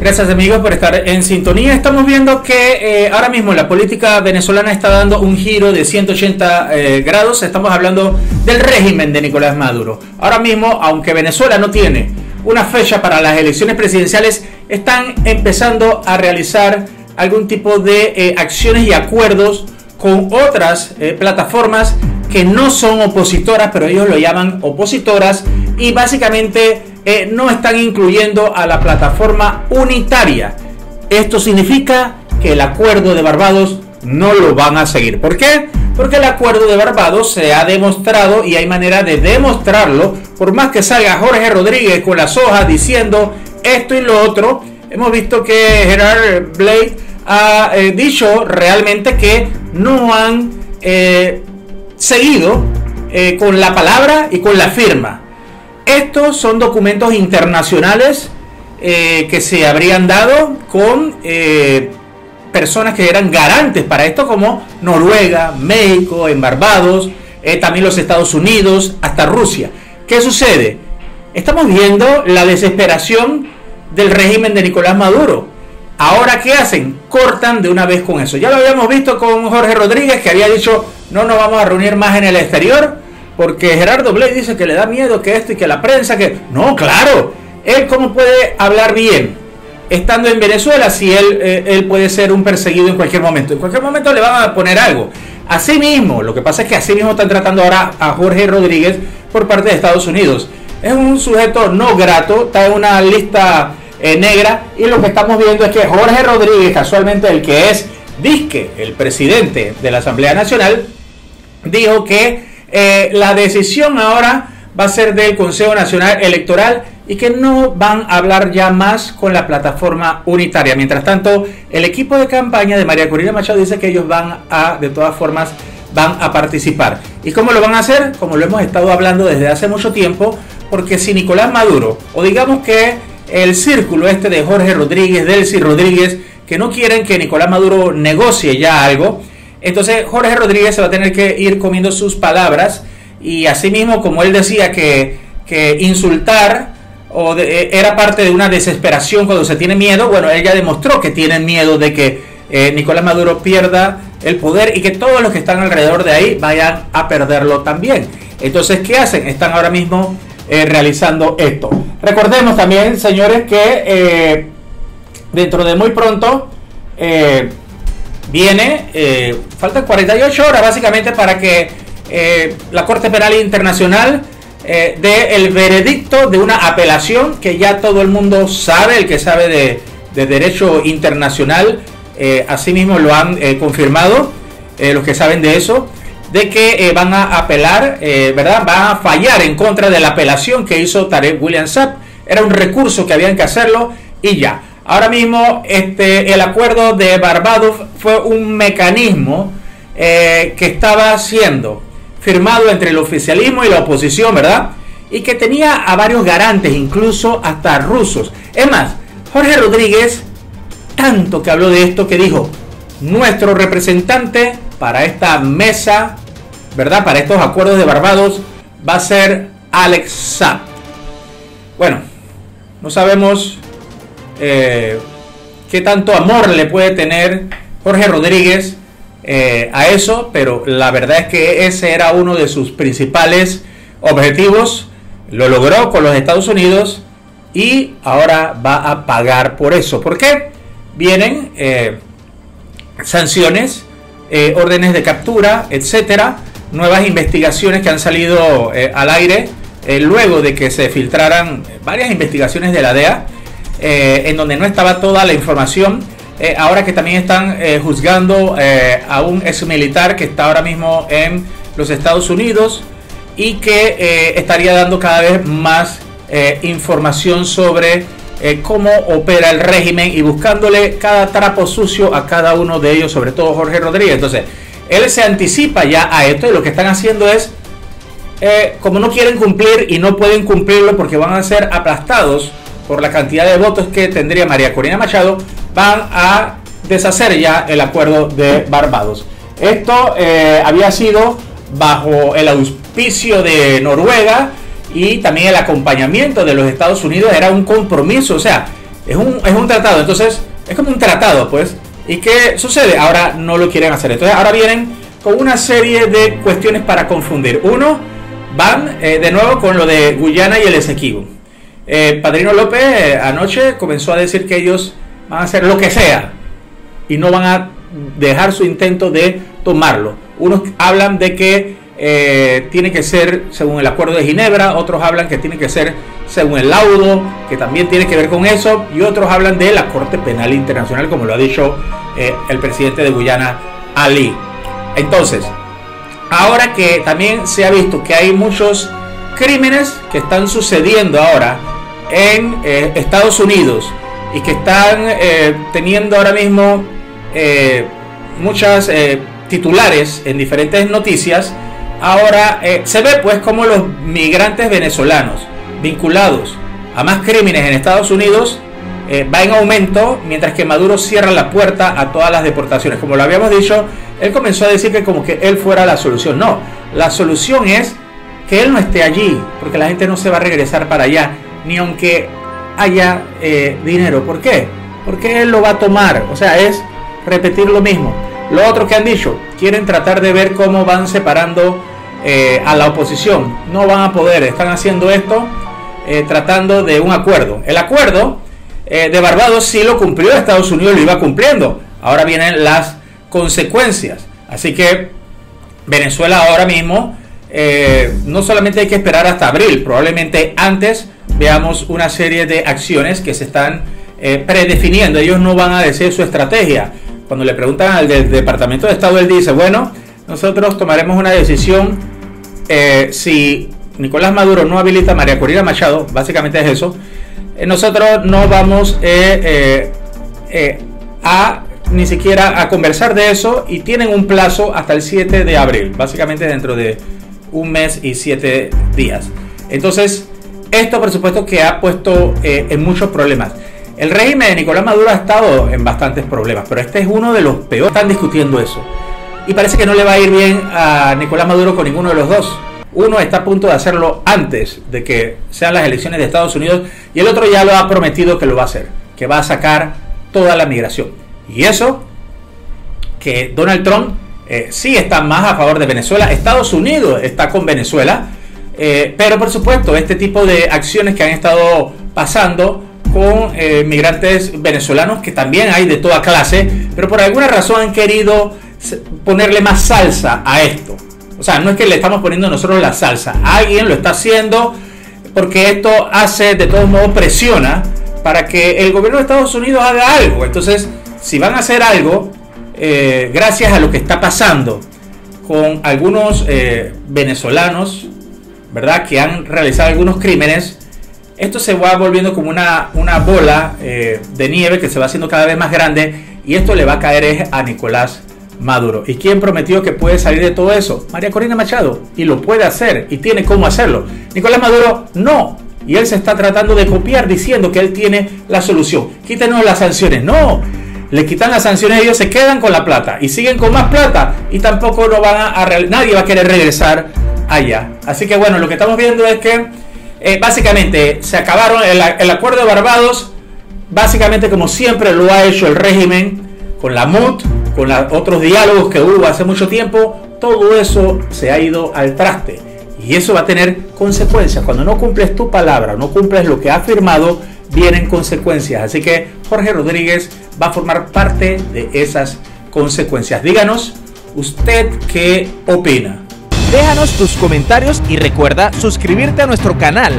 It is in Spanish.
Gracias amigos por estar en sintonía. Estamos viendo que eh, ahora mismo la política venezolana está dando un giro de 180 eh, grados. Estamos hablando del régimen de Nicolás Maduro. Ahora mismo, aunque Venezuela no tiene una fecha para las elecciones presidenciales, están empezando a realizar algún tipo de eh, acciones y acuerdos con otras plataformas que no son opositoras, pero ellos lo llaman opositoras y básicamente eh, no están incluyendo a la plataforma unitaria. Esto significa que el acuerdo de Barbados no lo van a seguir. ¿Por qué? Porque el acuerdo de Barbados se ha demostrado y hay manera de demostrarlo, por más que salga Jorge Rodríguez con las hojas diciendo esto y lo otro, hemos visto que Gerard Blake ha eh, dicho realmente que no han eh, seguido con la palabra y con la firma. Estos son documentos internacionales eh, que se habrían dado con eh, personas que eran garantes para esto, como Noruega, México, en Barbados, eh, también los Estados Unidos, hasta Rusia. ¿Qué sucede? Estamos viendo la desesperación del régimen de Nicolás Maduro. Ahora, ¿qué hacen? Cortan de una vez con eso. Ya lo habíamos visto con Jorge Rodríguez, que había dicho, no nos vamos a reunir más en el exterior porque Gerardo Blake dice que le da miedo que esto y que la prensa, que... No, claro, él cómo puede hablar bien estando en Venezuela si él, eh, él puede ser un perseguido en cualquier momento. En cualquier momento le van a poner algo. Así mismo, lo que pasa es que así mismo están tratando ahora a Jorge Rodríguez por parte de Estados Unidos. Es un sujeto no grato, está en una lista eh, negra y lo que estamos viendo es que Jorge Rodríguez, casualmente el que es disque, el presidente de la Asamblea Nacional, dijo que eh, la decisión ahora va a ser del Consejo Nacional Electoral y que no van a hablar ya más con la plataforma unitaria. Mientras tanto, el equipo de campaña de María Corina Machado dice que ellos van a, de todas formas, van a participar. ¿Y cómo lo van a hacer? Como lo hemos estado hablando desde hace mucho tiempo, porque si Nicolás Maduro, o digamos que el círculo este de Jorge Rodríguez, Delcy Rodríguez, que no quieren que Nicolás Maduro negocie ya algo, entonces Jorge Rodríguez se va a tener que ir comiendo sus palabras y asimismo, como él decía que, insultar o eh, era parte de una desesperación cuando se tiene miedo, bueno, él ya demostró que tiene miedo de que eh, Nicolás Maduro pierda el poder y que todos los que están alrededor de ahí vayan a perderlo también. Entonces, ¿qué hacen? Están ahora mismo eh, realizando esto. Recordemos también, señores, que dentro de muy pronto viene, eh, faltan 48 horas básicamente para que eh, la Corte Penal Internacional eh, dé el veredicto de una apelación que ya todo el mundo sabe, el que sabe de, derecho internacional, asimismo lo han confirmado, los que saben de eso, de que van a apelar, ¿verdad? Van a fallar en contra de la apelación que hizo Tarek William Saab. Era un recurso que habían que hacerlo y ya. Ahora mismo este, el acuerdo de Barbados fue un mecanismo eh, que estaba siendo firmado entre el oficialismo y la oposición, ¿verdad? Y que tenía a varios garantes, incluso hasta rusos. Es más, Jorge Rodríguez, tanto que habló de esto, que dijo, nuestro representante para esta mesa, ¿verdad? Para estos acuerdos de Barbados va a ser Alex Saab. Bueno, no sabemos eh, qué tanto amor le puede tener Jorge Rodríguez eh, a eso, pero la verdad es que ese era uno de sus principales objetivos. Lo logró con los Estados Unidos y ahora va a pagar por eso. ¿Por qué? Vienen eh, sanciones, órdenes de captura, etcétera, nuevas investigaciones que han salido al aire luego de que se filtraran varias investigaciones de la DEA eh, en donde no estaba toda la información. Eh, ahora que también están eh, juzgando a un ex militar que está ahora mismo en los Estados Unidos y que estaría dando cada vez más información sobre cómo opera el régimen y buscándole cada trapo sucio a cada uno de ellos, sobre todo Jorge Rodríguez. Entonces, él se anticipa ya a esto y lo que están haciendo es, como no quieren cumplir y no pueden cumplirlo porque van a ser aplastados por la cantidad de votos que tendría María Corina Machado, van a deshacer ya el acuerdo de Barbados. Esto eh, había sido bajo el auspicio de Noruega y también el acompañamiento de los Estados Unidos era un compromiso, o sea, Es un, es un tratado, entonces es como un tratado, pues. ¿Y qué sucede? Ahora no lo quieren hacer. Entonces ahora vienen con una serie de cuestiones para confundir. Uno, van eh, de nuevo con lo de Guyana y el Esequibo. Eh, Padrino López eh, anoche comenzó a decir que ellos van a hacer lo que sea y no van a dejar su intento de tomarlo. Unos hablan de que tiene que ser según el acuerdo de Ginebra, otros hablan que tiene que ser según el laudo, que también tiene que ver con eso, y otros hablan de la Corte Penal Internacional, como lo ha dicho el presidente de Guyana, Ali. Entonces, ahora que también se ha visto que hay muchos crímenes que están sucediendo ahora en eh, Estados Unidos y que están eh, teniendo ahora mismo eh, muchas titulares en diferentes noticias, ahora se ve pues como los migrantes venezolanos vinculados a más crímenes en Estados Unidos va en aumento, mientras que Maduro cierra la puerta a todas las deportaciones. Como lo habíamos dicho, él comenzó a decir que como que él fuera la solución. No, la solución es que él no esté allí, porque la gente no se va a regresar para allá, ni aunque haya eh, dinero. ¿Por qué? Porque él lo va a tomar. O sea, es repetir lo mismo. Lo otro que han dicho, quieren tratar de ver cómo van separando eh, a la oposición. No van a poder, están haciendo esto eh, tratando de un acuerdo. El acuerdo de Barbados sí lo cumplió, Estados Unidos lo iba cumpliendo. Ahora vienen las consecuencias. Así que Venezuela ahora mismo no solamente hay que esperar hasta abril, probablemente antes veamos una serie de acciones que se están eh, predefiniendo. Ellos no van a decir su estrategia. Cuando le preguntan al Departamento de Estado, él dice, bueno, nosotros tomaremos una decisión eh, si Nicolás Maduro no habilita a María Corina Machado, básicamente es eso, nosotros no vamos a ni siquiera a conversar de eso y tienen un plazo hasta el 7 de abril, básicamente dentro de un mes y siete días. Entonces, esto por supuesto que ha puesto eh, en muchos problemas. El régimen de Nicolás Maduro ha estado en bastantes problemas, pero este es uno de los peores. Están discutiendo eso. Y parece que no le va a ir bien a Nicolás Maduro con ninguno de los dos. Uno está a punto de hacerlo antes de que sean las elecciones de Estados Unidos y el otro ya lo ha prometido que lo va a hacer, que va a sacar toda la migración. Y eso, que Donald Trump eh, sí está más a favor de Venezuela, Estados Unidos está con Venezuela, eh, pero por supuesto este tipo de acciones que han estado pasando con eh, migrantes venezolanos, que también hay de toda clase, pero por alguna razón han querido ponerle más salsa a esto. O sea, no es que le estamos poniendo nosotros la salsa, alguien lo está haciendo porque esto hace, de todos modos, presiona para que el gobierno de Estados Unidos haga algo. Entonces, si van a hacer algo, eh, gracias a lo que está pasando con algunos venezolanos, ¿verdad? Que han realizado algunos crímenes, esto se va volviendo como una, una bola eh, de nieve que se va haciendo cada vez más grande y esto le va a caer a Nicolás Maduro. ¿Y quién prometió que puede salir de todo eso? María Corina Machado. Y lo puede hacer y tiene cómo hacerlo. Nicolás Maduro no. Y él se está tratando de copiar diciendo que él tiene la solución. Quítenos las sanciones. No, le quitan las sanciones, ellos se quedan con la plata y siguen con más plata y tampoco no van a, nadie va a querer regresar allá. Así que bueno, lo que estamos viendo es que eh, básicamente se acabaron el, acuerdo de Barbados, básicamente como siempre lo ha hecho el régimen con la MUT, con otros diálogos que hubo hace mucho tiempo, todo eso se ha ido al traste. Y eso va a tener consecuencias. Cuando no cumples tu palabra, no cumples lo que has firmado, vienen consecuencias. Así que Jorge Rodríguez va a formar parte de esas consecuencias. Díganos, ¿usted qué opina? Déjanos tus comentarios y recuerda suscribirte a nuestro canal